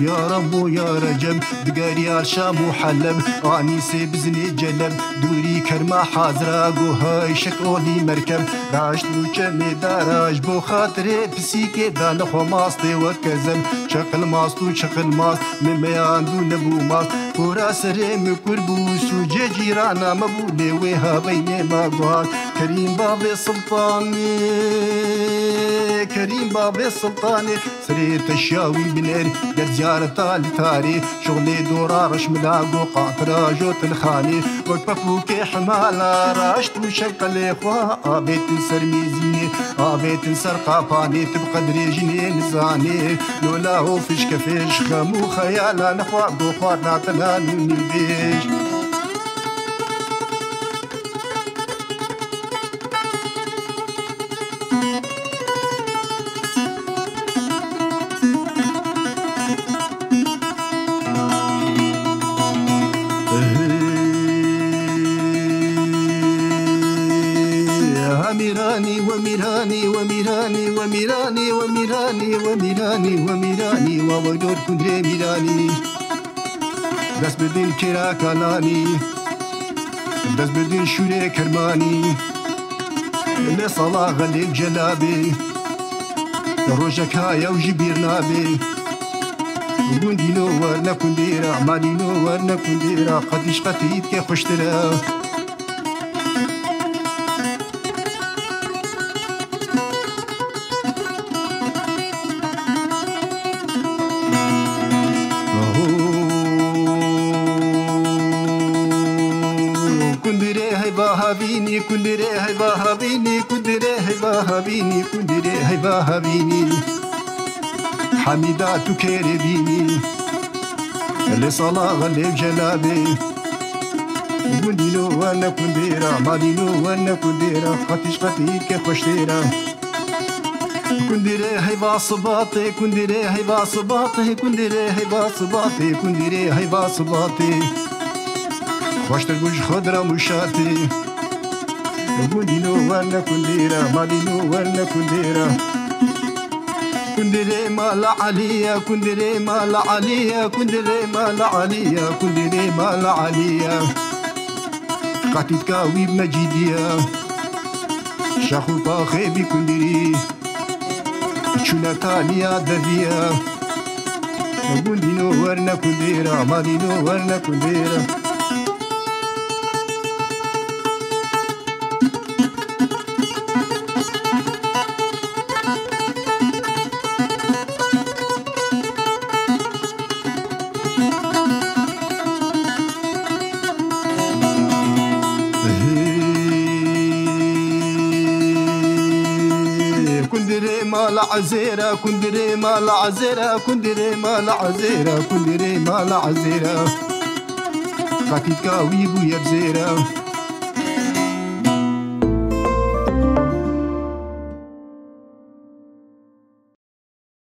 ألف يا رب يا رجب دقاري شام وحلب آني سبزني جلب دوري كرما حاضرة قوهاي شك أولي مركب راشت لوچمي داراج بو خاطري بسيكي دا نخو ماستي وكزم شقل ماستو شقل ماست مميان دو نبو ماست پورا سري مكربو سوجي جيرانا مبولي ويها بيني ما قوات كريم بابي سلطاني كريم بابي سلطاني. سريت الشاوي بنير قد زيارة التاري شغلي دورا رش ملاقو قاطرة جوت الخاني. وكفوكي حمالة راشت وشقل إخوة بيت سر ميزيني بيت سر قاباني تبقى دريجني نزاني. لولا هو فيش كفيش خمو خيالا نخوة بخوار نعتنا نوني ومیرانی و میرانی و میرانی و میرانی و میرانی و میرانی و میرانی و ویدار کندره میرانی دست بدین کرا کالانی دست بدین شوره کرمانی لی صلاح غلی جلابی روژک یو او جبیر نابی گوندینو ور نکندیرا مالینو ور نکندیرا قدیش قطعید که خوشتره خشترا هبيني كندري هيبا هبيني كندري هيبا هبيني كندري هيبا هبيني حميدات كيربيني اللي صلاة غلب جلابي قندينو وأنا كنديرا مالينو وأنا كنديرا خاتش خاتيك خوشتيرا كنديري هيبا صباطي كنديري هيبا صباطي كنديري هيبا صباطي كنديري هيبا صباطي خوشتر بوش خضرة مشاتي Gundino wana kundira Madino wana kundira كندري مال عليا كندري مال عليا كندري مال عليا كندري مال عليا قاتل كاوي مجيديا شاخو باخي بكندري شونا تانيا دربيا كندينو ورنا كنديرا مالينو ورنا كنديرا مال عزيرة كندري مال عزيرة كندري مال عزيرة كندري مال عزيرة. خاكي تكاوي بو يبزيرة